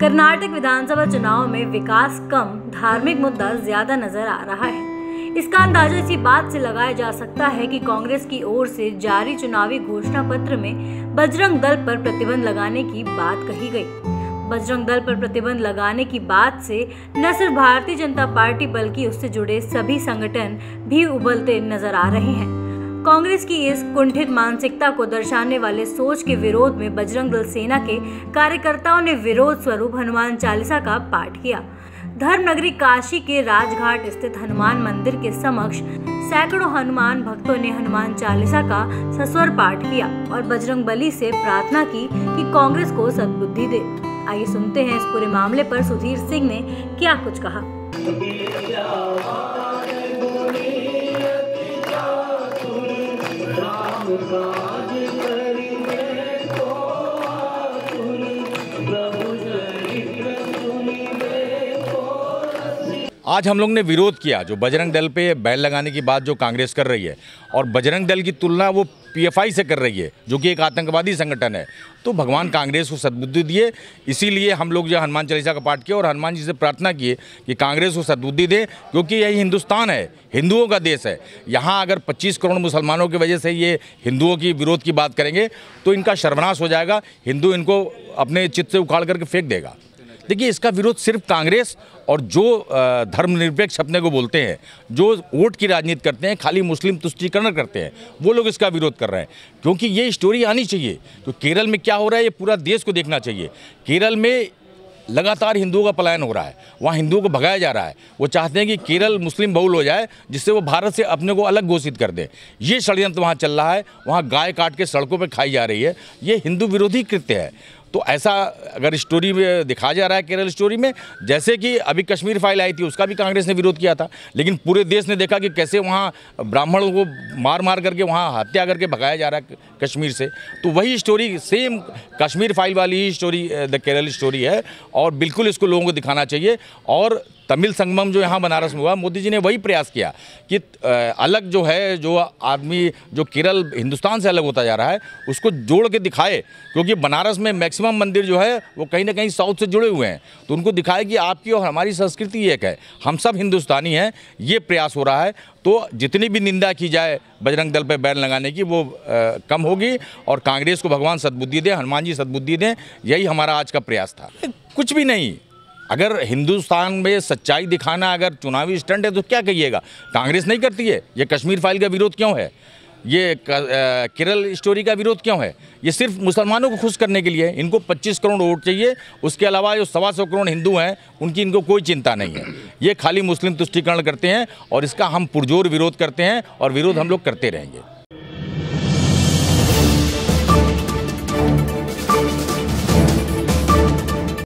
कर्नाटक विधानसभा चुनाव में विकास कम, धार्मिक मुद्दा ज़्यादा नज़र आ रहा है। इसका अंदाज़ा इसी बात से लगाया जा सकता है कि कांग्रेस की ओर से जारी चुनावी घोषणा पत्र में बजरंग दल पर प्रतिबंध लगाने की बात कही गई। बजरंग दल पर प्रतिबंध लगाने की बात से न सिर्फ़ भारतीय जनता पार्टी बल्कि उससे जुड़े सभी संगठन भी उबलते नज़र आ रहे हैं। कांग्रेस की इस कुंठित मानसिकता को दर्शाने वाले सोच के विरोध में बजरंग दल सेना के कार्यकर्ताओं ने विरोध स्वरूप हनुमान चालीसा का पाठ किया। धर्म नगरी काशी के राजघाट स्थित हनुमान मंदिर के समक्ष सैकड़ों हनुमान भक्तों ने हनुमान चालीसा का सस्वर पाठ किया और बजरंग बली से प्रार्थना की कि कांग्रेस को सद्बुद्धि दे। आइए सुनते हैं इस पूरे मामले पर सुधीर सिंह ने क्या कुछ कहा। ます。आज हम लोग ने विरोध किया, जो बजरंग दल पे बैल लगाने की बात जो कांग्रेस कर रही है। और बजरंग दल की तुलना वो पीएफआई से कर रही है, जो कि एक आतंकवादी संगठन है। तो भगवान कांग्रेस को सद्बुद्धि दिए, इसीलिए हम लोग जो हनुमान चालीसा का पाठ किया और हनुमान जी से प्रार्थना किए कि कांग्रेस को सद्बुद्धि दे, क्योंकि यही हिंदुस्तान है, हिंदुओं का देश है। यहाँ अगर 25 करोड़ मुसलमानों की वजह से ये हिंदुओं की विरोध की बात करेंगे तो इनका सर्वनाश हो जाएगा, हिंदू इनको अपने चित्त से उखाड़ करके फेंक देगा। देखिए, इसका विरोध सिर्फ़ कांग्रेस और जो धर्मनिरपेक्ष अपने को बोलते हैं, जो वोट की राजनीति करते हैं, खाली मुस्लिम तुष्टिकरण करते हैं, वो लोग इसका विरोध कर रहे हैं। क्योंकि ये स्टोरी आनी चाहिए। तो केरल में क्या हो रहा है, ये पूरा देश को देखना चाहिए। केरल में लगातार हिंदुओं का पलायन हो रहा है, वहाँ हिंदुओं को भगाया जा रहा है। वो चाहते हैं कि केरल मुस्लिम बहुल हो जाए, जिससे वो भारत से अपने को अलग घोषित कर दे। ये षडयंत्र वहाँ चल रहा है, वहाँ गाय काट के सड़कों पर खाई जा रही है। ये हिंदू विरोधी कृत्य है। तो ऐसा अगर स्टोरी में दिखाया जा रहा है केरल स्टोरी में, जैसे कि अभी कश्मीर फ़ाइल आई थी, उसका भी कांग्रेस ने विरोध किया था, लेकिन पूरे देश ने देखा कि कैसे वहाँ ब्राह्मणों को मार मार करके वहाँ हत्या करके भगाया जा रहा है कश्मीर से। तो वही स्टोरी सेम कश्मीर फ़ाइल वाली ही स्टोरी द केरल स्टोरी है, और बिल्कुल इसको लोगों को दिखाना चाहिए। और तमिल संगमम जो यहाँ बनारस में हुआ मोदी जी ने वही प्रयास किया कि अलग जो है जो आदमी जो केरल हिंदुस्तान से अलग होता जा रहा है उसको जोड़ के दिखाए क्योंकि बनारस में मैक्सिमम मंदिर जो है वो कहीं ना कहीं साउथ से जुड़े हुए हैं। तो उनको दिखाए कि आपकी और हमारी संस्कृति एक है। हम सब हिंदुस्तानी हैं ये प्रयास हो रहा है। तो जितनी भी निंदा की जाए बजरंग दल पर बैन लगाने की वो आ, कम होगी और कांग्रेस को भगवान सद्बुद्धि दें हनुमान जी सद्बुद्धि दें यही हमारा आज का प्रयास था। कुछ भी नहीं। अगर हिंदुस्तान में सच्चाई दिखाना अगर चुनावी स्टंट है तो क्या कहिएगा? कांग्रेस नहीं करती है? ये कश्मीर फ़ाइल का विरोध क्यों है? ये केरल स्टोरी का विरोध क्यों है? ये सिर्फ़ मुसलमानों को खुश करने के लिए है इनको 25 करोड़ वोट चाहिए। उसके अलावा जो सवा सौ करोड़ हिंदू हैं, उनकी इनको कोई चिंता नहीं है। ये खाली मुस्लिम तुष्टिकरण करते हैं और इसका हम पुरजोर विरोध करते हैं और विरोध हम लोग करते रहेंगे।